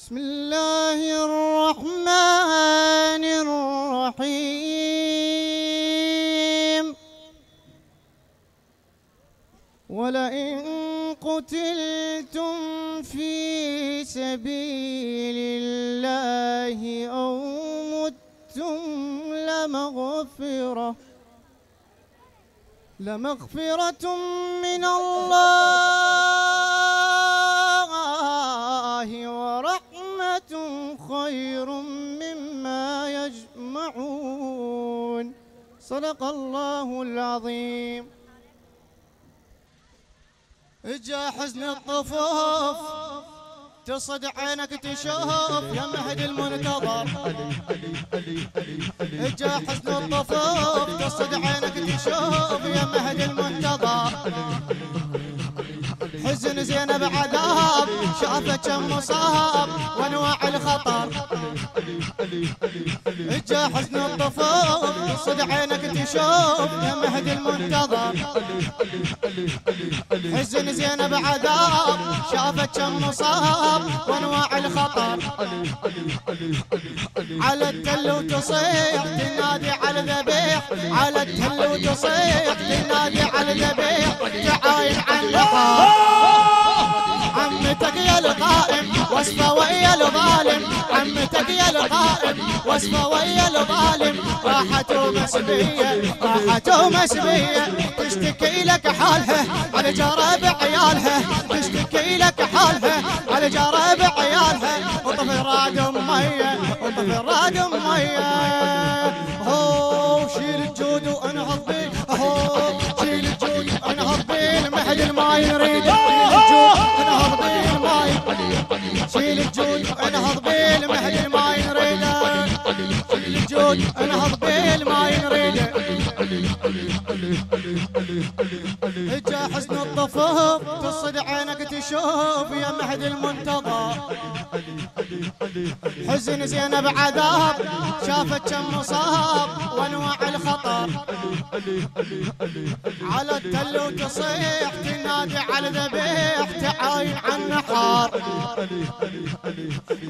بسم الله الرحمن الرحيم. ولئن قتلتم في سبيل الله أو متم لمغفرة لمغفرة من الله. خير مما يجمعون. صدق الله العظيم. جا حزن الطفوف تصد عينك تشوف يا مهد المنتظر. جا حزن الطفوف تصد عينك تشوف يا مهد المنتظر. حزن زينب عذاب شافت كم مصاب وانواع الخطر. جا حزن الطفوف صد عينك تشوف يا مهد المنتظر. حزن زينب عذاب شافت كم مصاب وانواع الخطر. على التل وتصيح تنادي على الذبيح. على التل وتصيح تنادي على الذبيح. تعاين عن لحاف عمتك يا القائم وصفة ويا الظالم عمتك يا القائم وصفة ويا الظالم راحت ومسبيه راحت ومسبيه تشتكي لك حالها على جرب عيالها تشتكي لك حالها على جرب عيالها وطفي راد أمية وطفي راد أمية. هو شيل الجود وانهض بيه هو شيل الجود وانهض بيه المحل الماي يريد. الجود انهض بيه الماي يريد جا حسن الطفوف تصد عينك تشوف يا مهد المنتظر. حزن زينب عذاب شافت كم مصاب وانواع الخطر. على التل وتصيح تنادي على ذبيح تعاين عن نحار.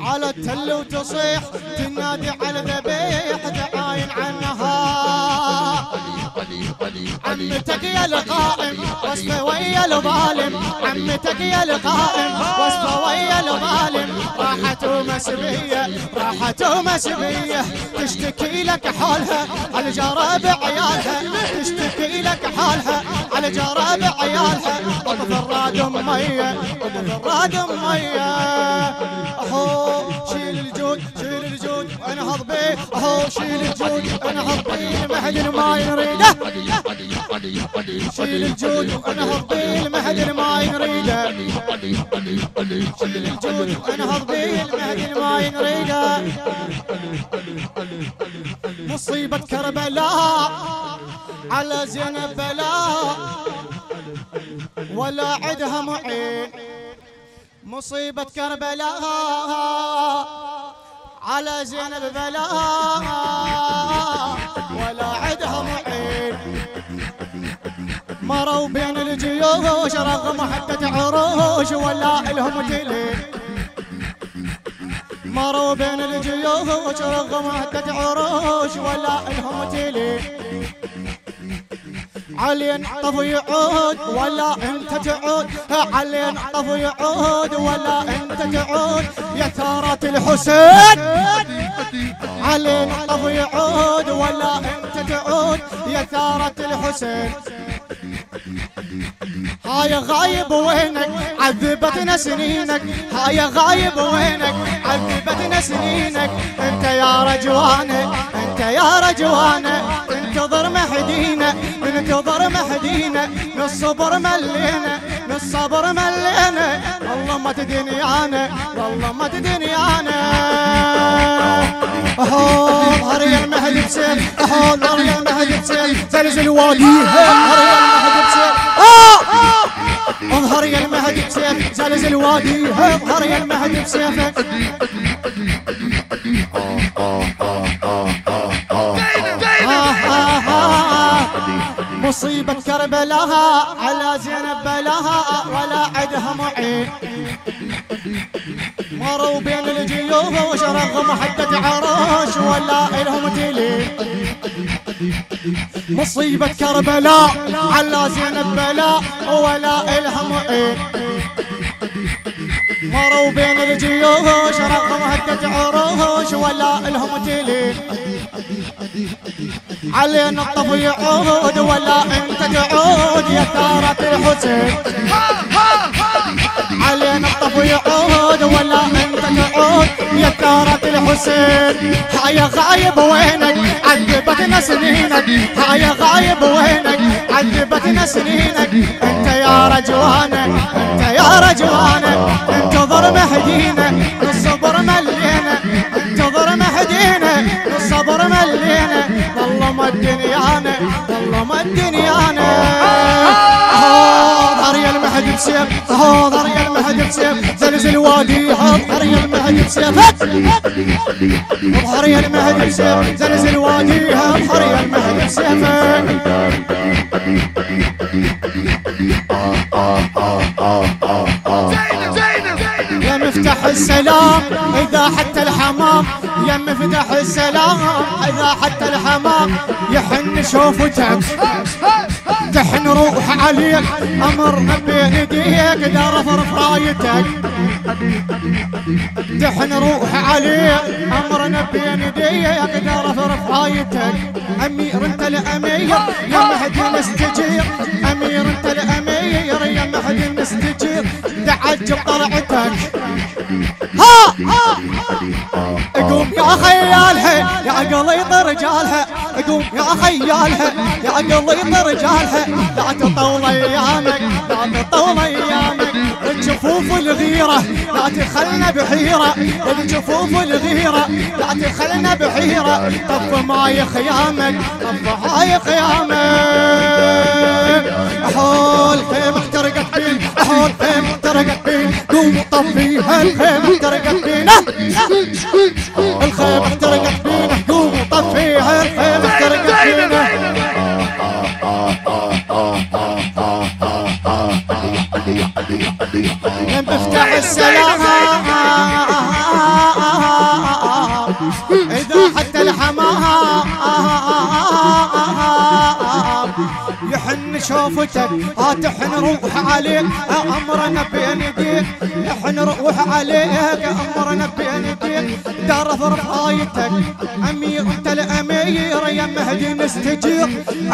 على التل وتصيح تنادي على ذبيح تعاين عن نهار. عمتك يا القائم وصفه ويا الظالم عمتك يا القائم وصفه ويا الظالم راحت ومسبيه راحت ومسبيه تشتكي لك حالها على جراب عيالها. تشتكي لك حالها على جراب عيالها. وطف الراد أمية وطف الراد أمية. أهو شيل الجود انهض بيه المهد ما يريده شيل الجود وانهض بيه المهد ما يريده شيل الجود وانهض بيه المهد ما يريده مصيبة كربلاء على زينب بلاء ولا عدها معين مصيبة كربلاء على زينب بلاء ولا عدها معين مروا بين الجيوش رغم حتى عروش ولا لهم تلين مروا بين الجيوش رغم حتى عروش ولا لهم تلين علي طفو يعود ولا انت تعود. علي طفو يعود ولا انت تعود. يا ثارة الحسين. علي طفو يعود ولا انت تعود. يا ثارة الحسين. هاي غايب وينك؟ عذبتنا سنينك. هاي غايب وينك؟ عذبتنا سنينك. انت يا رجوانه يا رجوانه انتظر مهدينا انتظر مهدينا من الصبر ملينا من الصبر ملينا. والله ما تدنيانا والله ما تدنيانا أهو ظهر يا المهدي بسيف أهو ظهر يا المهدي بسيف زلزل وادي ظهر يا المهدي بسيف اظهر يا المهدي بسيف زلزل وادي اظهر يا المهدي بسيفك مصيبة كربلاء على زينب بلاها ولا عدها معين مروا بين الجيوش رغم حدة عروش ولا إلهم تلي مصيبة كربلاء على زينب بلاء ولا إلهم إيه مروا بين الجيوش رغم هدة عروش ولا إلهم تلي علينا الطف يعود ولا انت تعود يا ثارة الحسين. علينا الطف يعود ولا انت تعود يا ثارة الحسين. هاي غايب وينك عذبتنا سنينك. هاي غايب وينك عذبتنا سنينك. أنت يا رجوانك أنت يا رجوانك بسيف ظهر يا المهد بسيف زلزل وادي ظهر يا المهد بسيف يا المهد بسيف زلزل وادي ظهر يا المهد بسيف يا مفتاح السلام إذا حتى الحمام. يا مفتاح السلام إذا حتى الحمام. يحن شوفتك تحن روح عليك أمرنا بين يديك دار فرف رايتك تحن روح عليك أمرنا بين يديك دار فرف رايتك أمير أنت الأمير يا مهدي مستجير. أمير أنت الأمير يا مهدي مستجير. تعجب طلعتك ها! قوم يا خيالها يا قليط رجالها قوم يا خيالها يا قليط رجالها لا تطول ايامك لا تطول ايامك الجفوف الغيرة لا تخلنا بحيرة. الجفوف الغيرة لا تخلنا بحيرة. طف معي خيامك طف معي خيامك. حول خيمة احترقت بين حول خيمة احترقت بين. قوم طفيها الخيمة احترقت بينا الخيمة احترقت بينا من مفتاح السلام. يحن شوفتك ها تحن روح عليك أمرنا بين يديك يحن روح عليك أمرنا بين يديك دار فرح رايتك أمير أنت الأمير يا مهدي نستجير.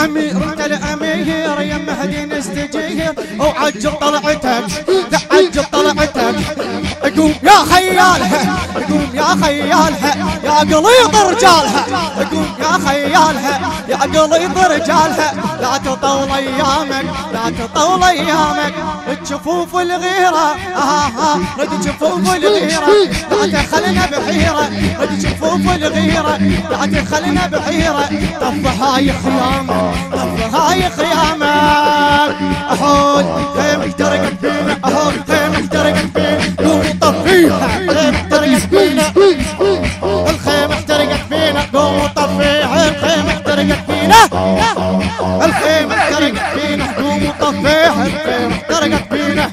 أمير أنت الأمير يا مهدي نستجير. وعجل طلعتك تعجل طلعتك. يا قوم يا خيالها يا قليط رجالها. قوم يا خيالها يا قليط رجالها. لا تطول أيامك لا تطول أيامك. الجفوف الغيرة. آه آه رد جفوف الغيرة. لا تخلنا بحيرة. رد جفوف الغيرة. لا تخلنا بحيرة. طف هاي خيامك طف هاي خيامك احول خيمك ترقت فينا احول خيمك فينا قوم طفيها. الخيمة احترقت فينا قوم طفيها الخيمة احترقت فينا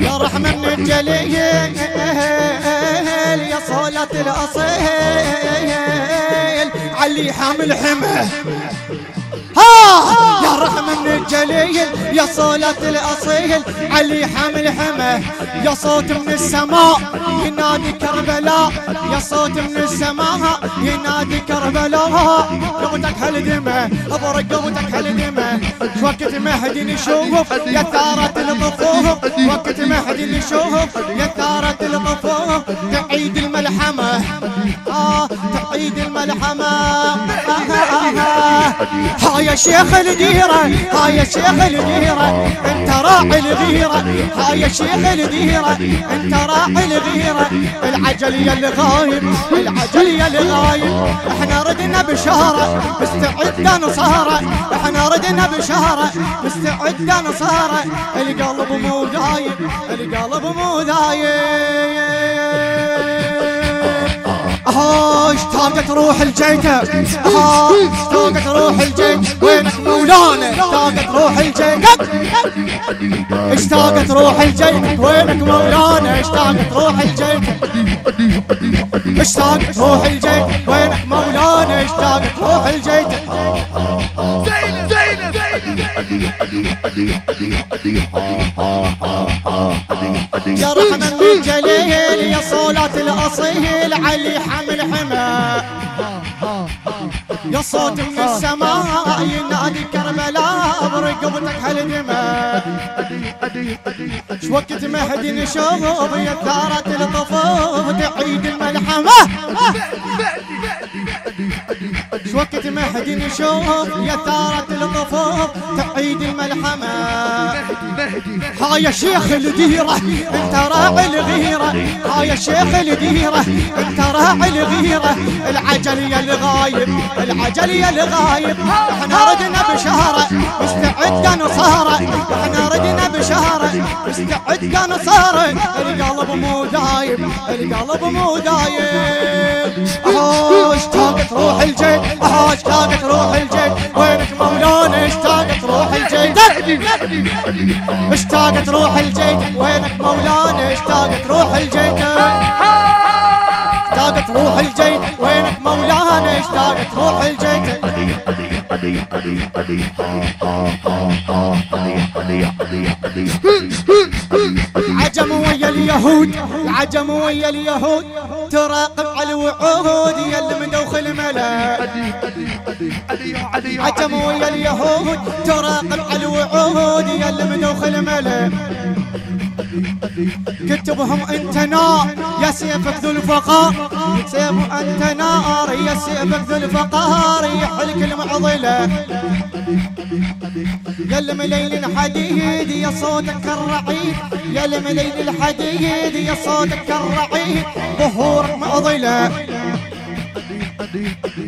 يا رحمة من الجليل يا صولة الأصيل علي حامل حمه ها! يا من الجليل يا صولة الأصيل. علي حامل حمه يا صوت من السماء ينادي كربلاء. يا صوت من السماء ينادي كربلاء. قوتك هالدمه ابرق قوتك هالدمه وقت مهدي نشوف يا ثارة الطفوف وقت مهدي نشوف يا ثارة ها يا شيخ الديرة ها يا شيخ الديرة انت راعي الغيرة. ها يا شيخ الديرة انت راعي الغيرة. العجل يا الغايب العجل يا الغايب إحنا ردنا بشارة مستعدة نصارى. إحنا ردنا بشارة مستعدة نصارى. القلب مو دايب القلب مو دايب. آه اشتاقت روح الجيتة آه اشتاقت روح الجيت وينك مولانا؟ اشتاقت روح الجيت اشتاقت روح الجيت وينك مولانا؟ اشتاقت روح الجيت اشتاقت روح الجيت وينك مولانا؟ اشتاقت روح الجيت زينب يا رحمة من جليل يا صولات الأصيل علي حمل حما يا صوت من السماء ينادي كربلاء برقبتك هالدماء. شوكت مهدي نشوف يا ثارة الطفوف تعيد الملحمة. شوكت مهدي نشوف يا ثارة الطفوف تعيد الملحمة. ها يا شيخ الديرة انت راعي الغيرة. ها يا شيخ الديرة انت راعي الغيرة. العجل يا الغايب العجل يا الغايب. إحنا ردنا بشهرة مستعد نصارى. إحنا ردنا بشهرة مستعد نصارى. القلب مو دايب القلب مو دايب. اشتاقت روح الجيد آه اشتاقت روح الجيد وينك مولانا اشتاقت روح الجيد اشتاقت روح الجيد وينك مولانا اشتاقت روح الجيد اشتاقت روح الجيد وينك مولانا اشتاقت روح الجيد عجم ويا اليهود العجم ويا اليهود. تراقب على الوعود يا اللي مدوخل ملا عجم ويا اليهود تراقب على الوعود يا اللي مدوخل ملا كتبهم انت نار يا سيفك ذو الفقار سيف انت نار يا سيفك ذو الفقار يحلك المعضلة. يا المليل الحديد يا صوتك الرعيد. يا المليل الحديد يا صوتك الرعيد. ظهورك معضلة.